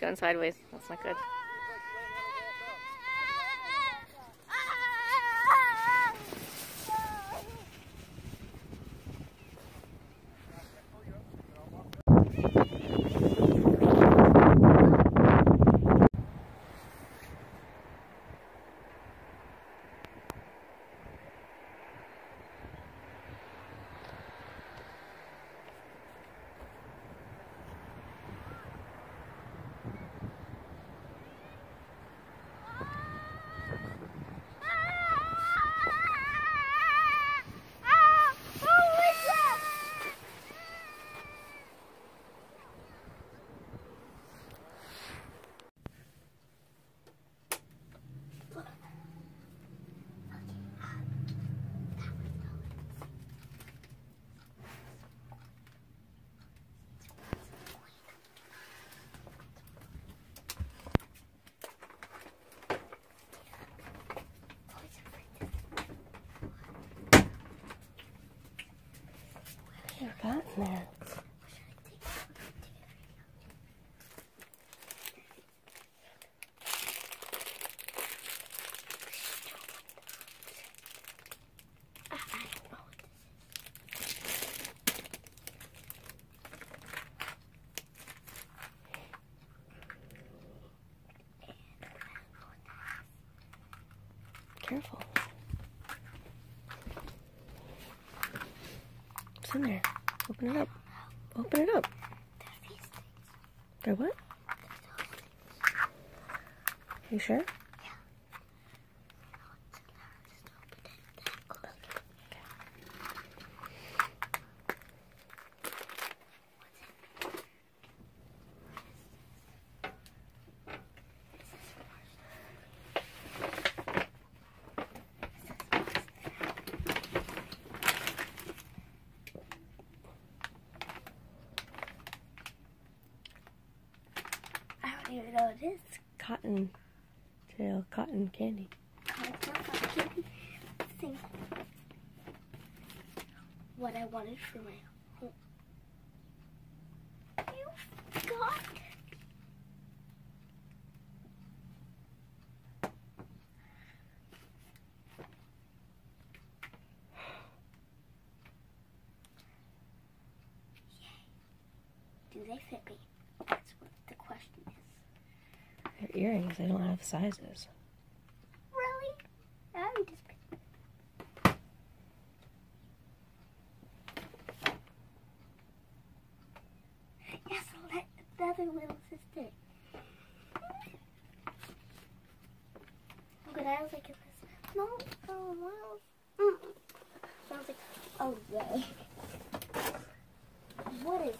Going sideways. That's not good. There. Careful. What's in there? Open it up. Open it up. They're what? You sure? I don't even know what it is. Cotton tail, cotton candy. Think what I wanted for my home. You got Do they fit me? That's what the question is. They're earrings. They don't have sizes. Really? I would just Yes, let the other little sister. But I was like, this? No, oh, no. Mm. I was like, oh, yay. What is?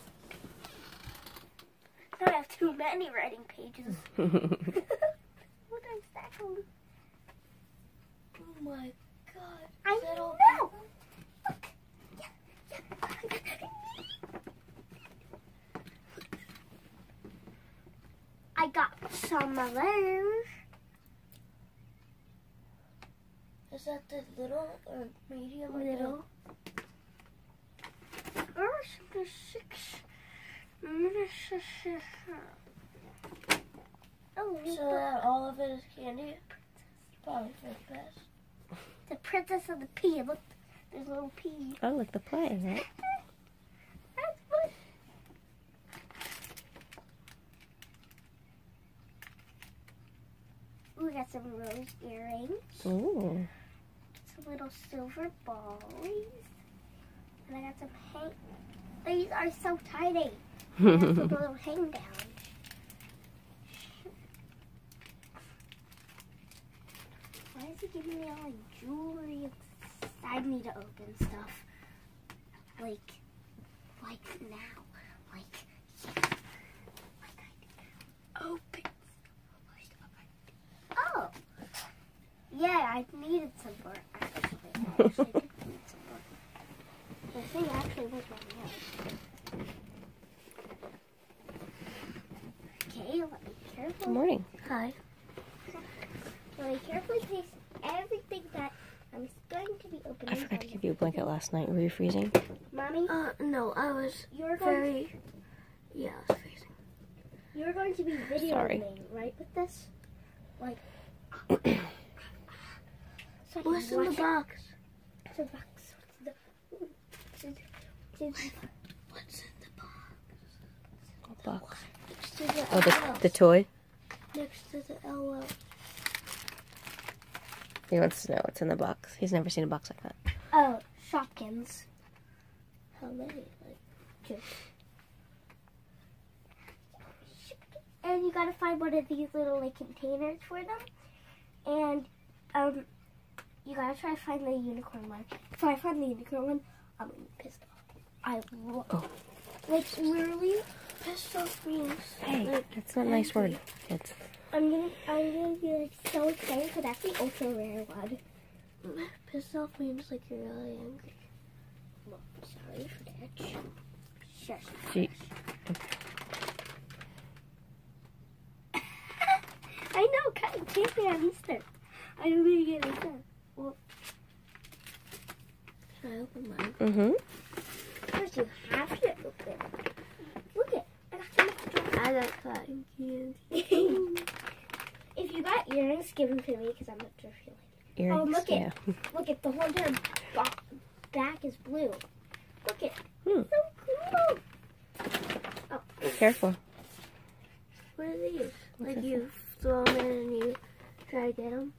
Now I have too many writing pages. what is that? Oh my god. I Is that all know. Look. Yeah, yeah. I got some of those. Is that the little or medium? or Little. Or the six. Oh, So that all of it is candy? Probably for the best. the princess of the pea. Look, there's a little pea. Oh, like the play? That's good. We got some rose earrings, Ooh. some little silver balls, and I got some hang. These are so tiny. Got little hang down. Why is he giving me all like jewelry? I need to open stuff. Like, like now. Like, yeah. Like I open. Oh. Yeah, I needed some more. Actually, I actually did need some more. The thing actually was running out. Okay, let me Good carefully. morning. Hi. Let me carefully place everything that I'm going to be opening. I forgot to on give you a blanket last night. Were you freezing? Mommy, Uh, no, I was you're going. very. Yeah, I was freezing. You're going to be videoing Sorry. me, right, with this? Like. so What's in the watch it. box? What's in the box? What's in the- what's in- What's in the box? What box? Next to the Oh, the, the toy? Next to the LL. He wants to know what's in the box. He's never seen a box like that. Oh, Shopkins. How many? Like, just. And you gotta find one of these little like containers for them. And um you gotta try to find the unicorn one. If I find the unicorn one, I'm gonna be pissed off. I love Oh. like literally Pissed off means. Hey, Like, that's not a nice word. It's I'm gonna I'm gonna be like so excited because that's the ultra rare one. Pissed off means like you're really angry. Well, sorry for that. Shush. Gee. I know, can't, be on Easter. I don't really get Easter. Can I open mine? mm-hmm. First, you have to open. Look it. I got some I got cotton candy. if you got earrings, give them to me because I'm not sure if you like. Earrings. look it. yeah. Look at the whole entire back is blue. Look it. Hmm. So cool. Oh. Careful. What are these? Like Okay. you throw them in and you try to get them?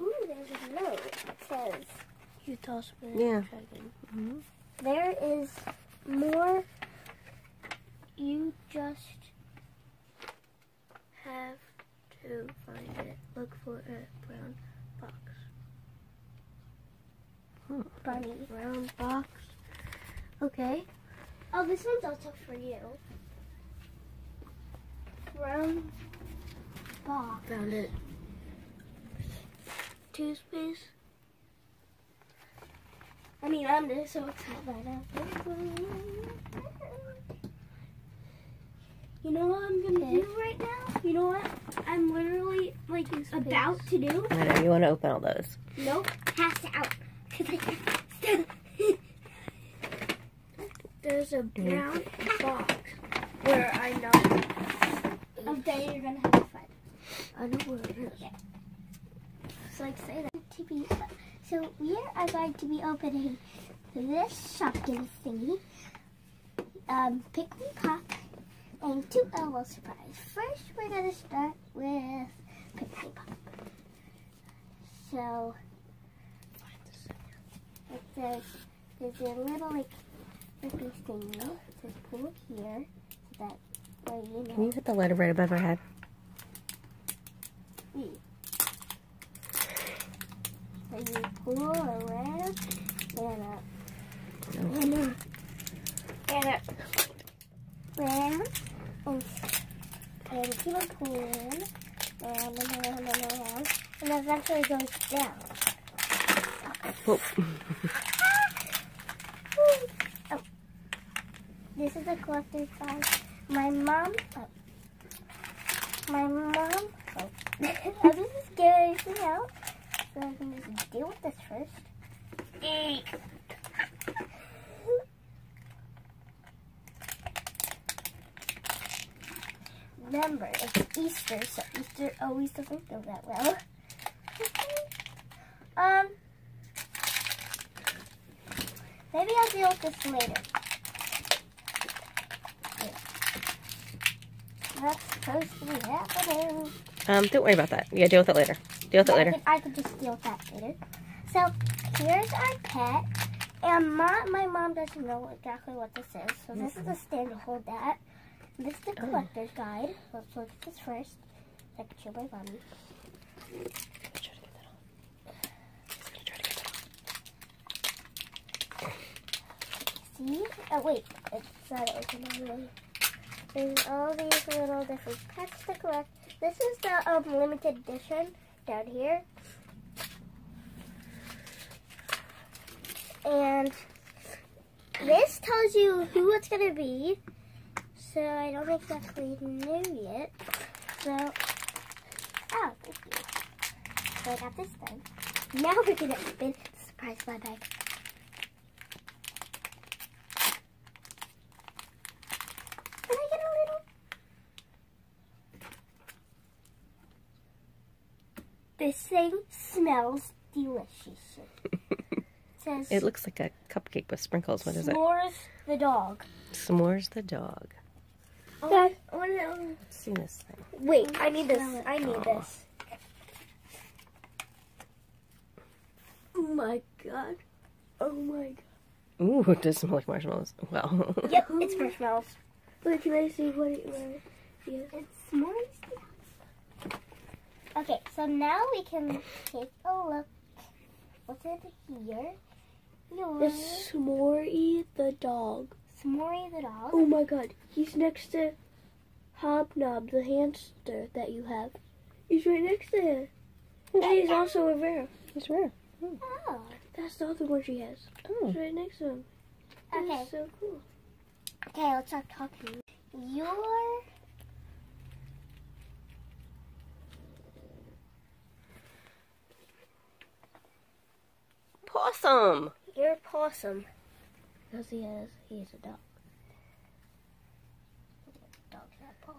Ooh, there's a note that says You toss them in Yeah. and try to get 'em. Mm-hmm. there is more. You just Have to find it. Look for a brown box. Hmm. bunny. Brown box. Okay. Oh, this one's also for you. Brown box. Found it. Toothpaste. I mean, I'm just so excited right now. You know what I'm gonna do right now? You know what? I'm literally like about to do. I know you want to open all those. Nope, pass out. 'Cause I- There's a brown box where I know. okay, you're gonna have fun. I don't know where it is. So like say that to be. So we are going to be opening this Shopkins thingy. Um, pick me pop and two LOL Surprise. First, we're gonna start with pick me pop. So it says there's a little like rippy thingy. It says pull it here so that way you Can know. you hit the letter right above her head? So you pull around and up. And up. And up. Round Oh. and, and keep on pulling. And around and around. And eventually goes down. Oh. This is a collector's. My mom. Oh. My mom. Oh. I'm just getting everything out. So I can just deal with this first. Remember, it's Easter, so Easter always doesn't go that well. um, maybe I'll deal with this later. That's supposed to be happening. Um, don't worry about that. Yeah, deal with it later. Deal with it I later. could, I could just deal with that later. So here's our pet, and my my mom doesn't know exactly what this is. So this is a stand to hold that. This is the Oh. collector's guide. Let's look at this first. I can show my mommy. Try to get that off. Try to get that off. See? Oh wait, it's not open. There's all these little different pets to collect. This is the um, limited edition down here. And this tells you who it's going to be so I don't exactly know yet. So, oh, thank you. So I got this done. Now we're going to open the surprise my bag. Can I get a little? This thing smells delicious. Says, it looks like a cupcake with sprinkles. What is it? S'mores the dog. S'mores the dog. Oh, Dad, oh, I want to. Let's see this thing. Wait, I need this. I need Aw. this. Oh my god. Oh my god. Ooh, it does smell like marshmallows. Well, Yep, it's marshmallows. Wait, can I see what it was? Yeah. It's s'mores. Okay, so now we can take a look. What's in here? Your It's S'morey the dog. S'more the dog. Oh my god. He's next to Hobnob, the hamster that you have. He's right next to him. Oh, and he's also a rare. it's rare. Oh, That's the other one she has. Oh, He's right next to him. okay. That's so cool. Okay, let's stop talking. Your possum. You're a possum. Because he has, he's a dog. dog's not paws.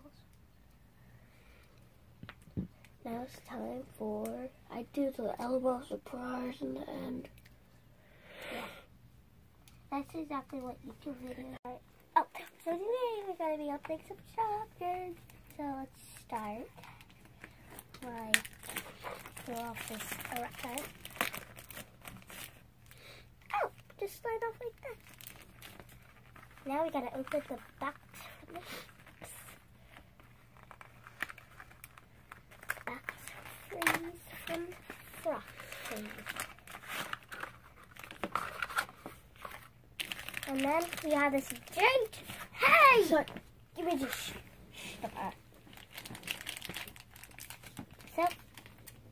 Now it's time for, I do the LOL Surprise in the end. Yeah. That's exactly what YouTube videos are. Oh, so today we're gonna be opening some chapters. So let's start by throw off this record. Oh, just slide off like that. Now we gotta open the box box. Freeze from frosting. And then we have this giant. Hey! Sorry. Give me that. So,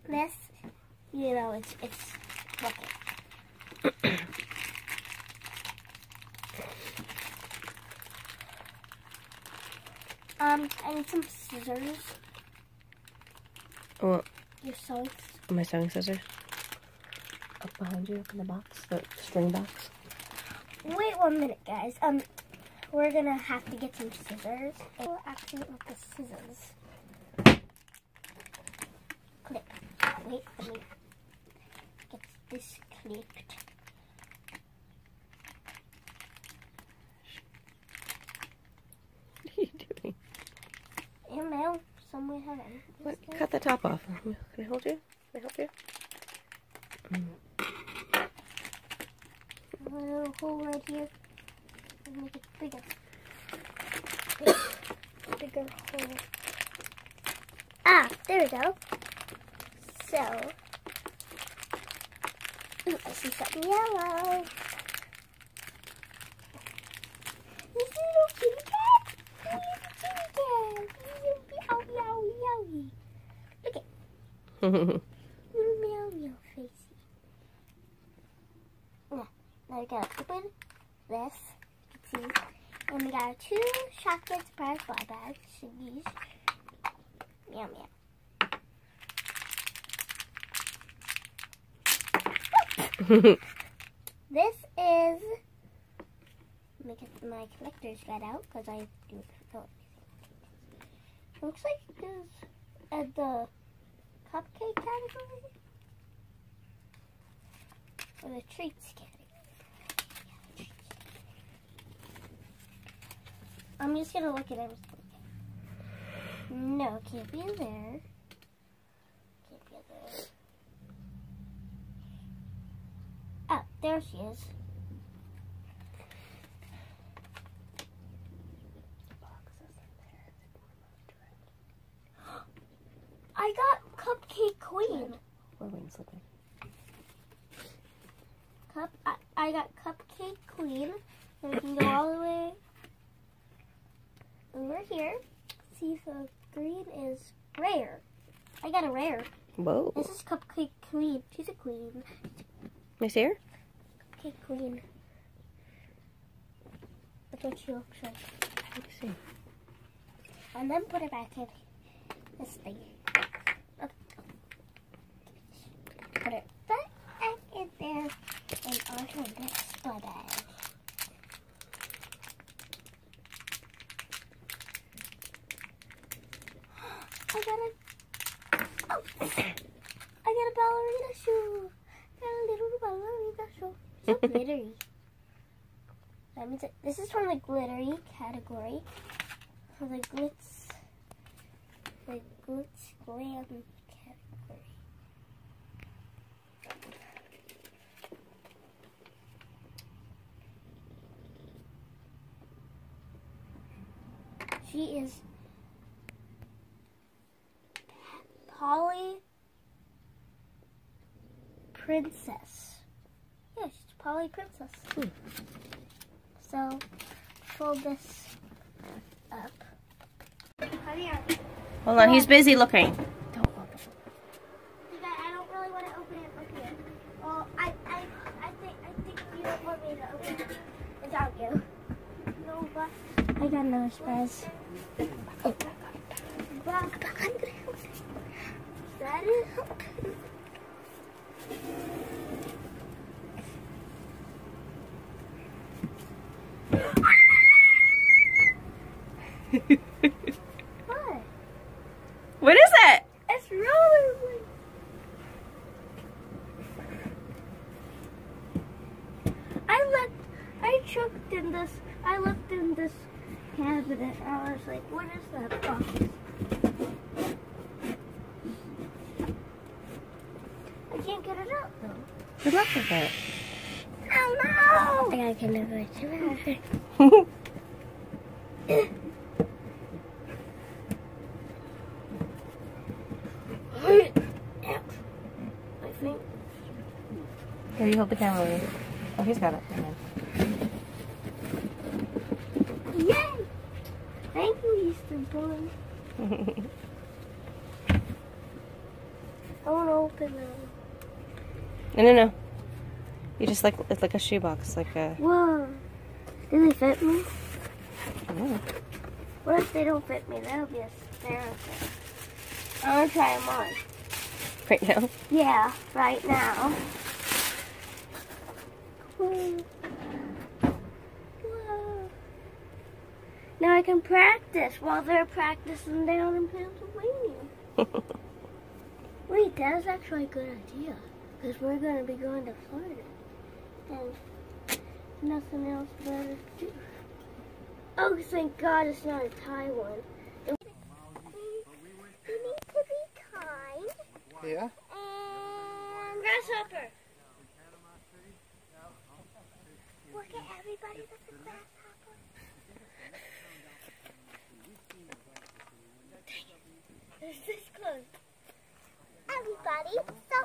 this, you know, it's it's okay. Um, I need some scissors. Oh, Your sewing. my sewing scissors. Up behind you, up in the box, the string box. Wait one minute, guys. Um, we're gonna have to get some scissors. We'll actually with the scissors. Clip. Wait, let me get this clipped. What are you doing? Somewhere What? Cut the top off. Can I hold you? Can I help you? a little hole right here. Make it bigger. Big, bigger hole. Ah, there we go. So, ooh, I see something yellow. This little kitty cat. He's a kitty cat. He's a meow meow meowie. Look at little meow meow facey. Now, now we gotta open this. See. And we got two chocolate surprise fly bags. Should these meow meow. This is let me get my collector's guide out because I do it. Looks like it is at the cupcake category or the treats category. Yeah, the treats. I'm just gonna look at everything. No, can't be in there. Can't be in there. Oh, there she is. I got Cupcake Queen. We're wing slipping. Cup. I, I got Cupcake Queen. And we can go all the way over here. See if the green is rare. I got a rare. Whoa. This is Cupcake Queen. She's a queen. Can I see her? Cupcake Queen. Look what she looks like. Let me see. And then put it back in this thing. Okay. Put it back in there and onto this bag. I got a. Oh, I ballerina shoe. Got a little ballerina shoe. So glittery. That means it, this is from the glittery category. For the glitz, the glitz glam category. She is Polly Princess. Yeah, she's Polly Princess. So, fold this up. Hold on, he's busy looking. Don't open it. I don't really want to open it. Open it. Well, I, I, I think, I think you don't want me to open it without you. No, but I got another surprise. Oh. That is. What? What is it? It's rollerblades. I looked, I checked in this, I looked in this cabinet and I was like, what is that box? I can't get it out though. Good luck with it. Oh no! I gotta get think. Here, you hold the camera me. Oh, he's got it. Yay! Thank you, Eastern Boy. I want to open them. No, no, no. You just like it's like a shoebox, like a. Whoa. Do they fit me? Oh. What if they don't fit me? That'll be embarrassing. I want to try them on. Right now. Yeah, right now. Whoa. Whoa. Now I can practice while they're practicing down in Pennsylvania. Wait, that's actually a good idea. Because we're going to be going to Florida. And nothing else better to do. Oh, thank God it's not a Thai one. We need to be kind. Yeah? And grasshopper. Look at everybody that's a grasshopper. This close. Everybody, so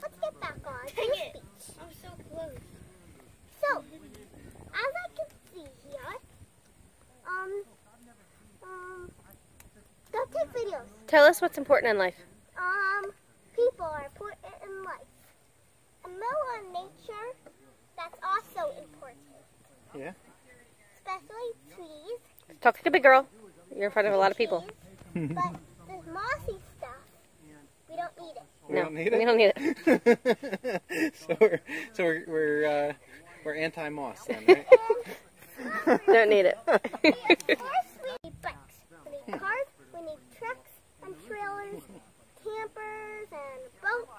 let's get back on to the speech. I'm so close. So, as I can see here, um, um, don't take videos. Tell us what's important in life. Um, people are important in life. And more on nature, that's also important. Yeah. Especially trees. Talk like a big girl. You're in front of a lot of people. trees, but this mossy stuff, we don't need it. We no, don't need it? we it? don't need it. so we're so we're we're uh, we're anti moss then, right? Don't need it. of course we need bikes. We need cars, we need trucks and trailers, campers and boats.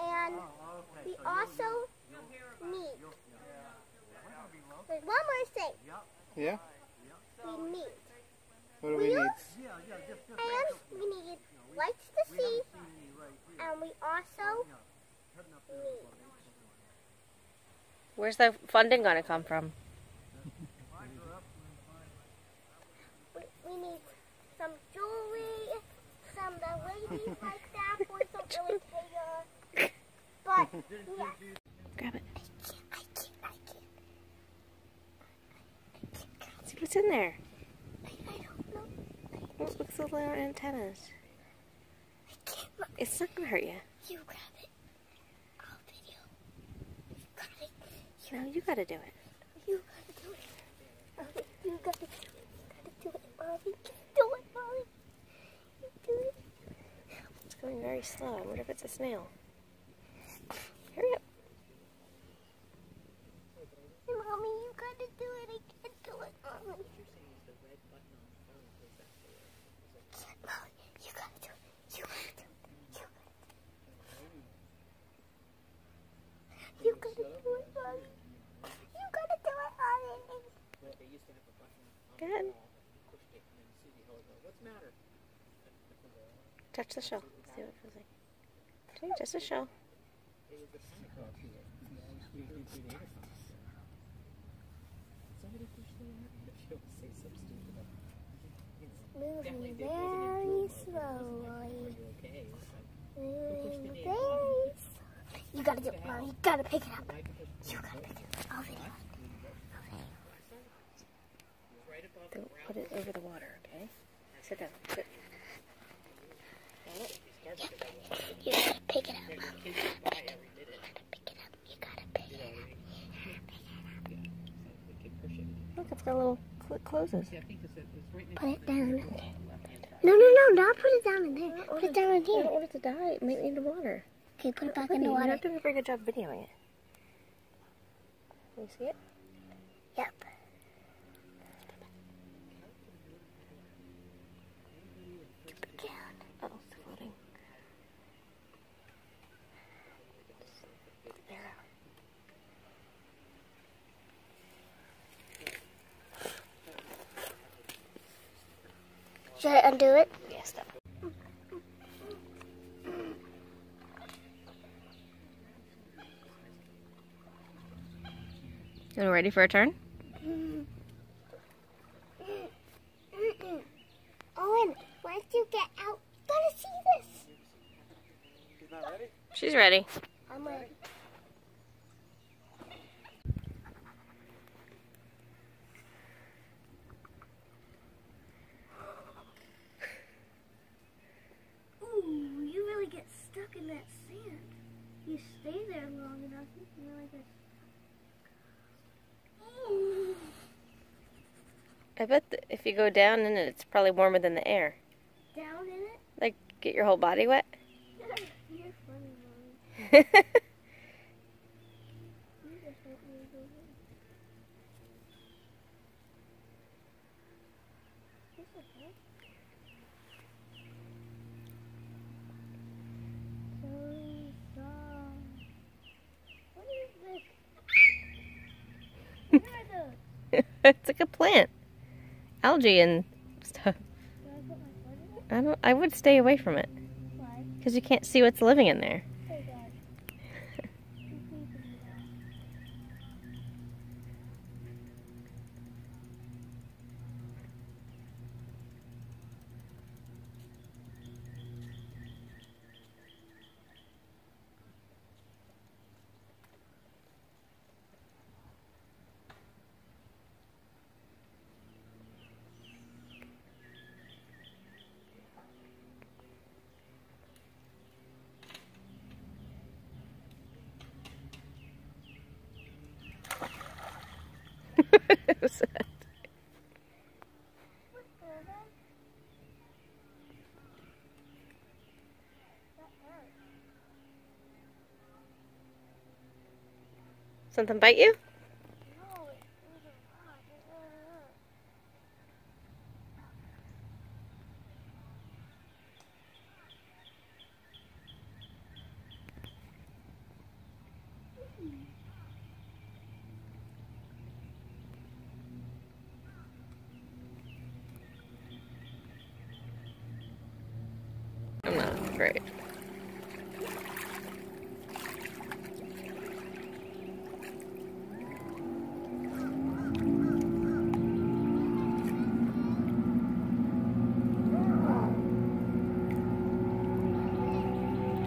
And we also need, there's one more thing yeah. we need. What do we need? And we need lights to see. And we also need Where's the funding gonna come from? we, we need some jewelry, some of the ladies like that for some really care. But yes, Grab it. I can't, I can't, I can't. See what's in there. I, I don't know. What looks like little antennas? I can't. Look. It's not gonna hurt you. You grab it. I'll video. You got it. No, you gotta do it. You gotta do it. Mommy, you gotta do it. You gotta do it, Mommy. Do it, Mommy. You do it. It's going very slow. I wonder if it's a snail. Hurry up. Mommy, you gotta do it. I can't do it, Mommy. Mommy, you gotta do it. You gotta do it. You gotta do it. Go ahead. Touch the shell. See what it feels like. Okay, just a shell. Moving very slowly. Moving very slowly. You gotta do it, Mom. You gotta pick it up. You gotta pick it up. I'll video it. Don't put it over the water, okay? Sit down. Sit. You gotta pick it up. Mom. You gotta pick it up. You gotta pick it up. Look, it's got a little it closes. Put it down. No, no, no. Not put it down in there. Put it down in I don't here. want it to die. It might need the water. Okay, put it back in the water. You're water. not doing a very good job videoing it. Can you see it? Yep. Oh, it's floating. There. Should I undo it? Yes, that. You ready for a turn? Owen, once you get out, you gotta see this. She's ready. I'm ready. Ooh, you really get stuck in that sand. You stay there long enough, you really get Ooh. I bet if you go down in it, it's probably warmer than the air. Down in it? Like, get your whole body wet. You're funny, Mommy. That's You just want me to go in. It's okay. Sorry, sorry. What is this? What are those? like a plant. Algae and stuff. Do I put my foot in it? I don't I would stay away from it Why? because you can't see what's living in there. Oh, God. You creeping me out. Something bite you?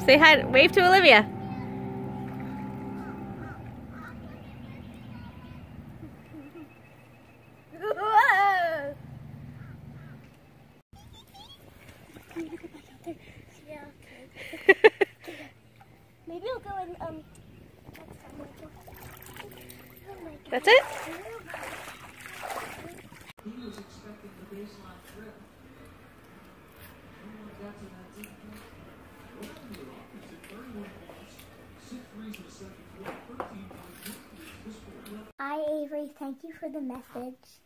Say hi, wave to Olivia. Yeah, okay. Maybe I'll go and, um, next time we'll go. Oh my God. That's it? Hi, Avery. Thank you for the message.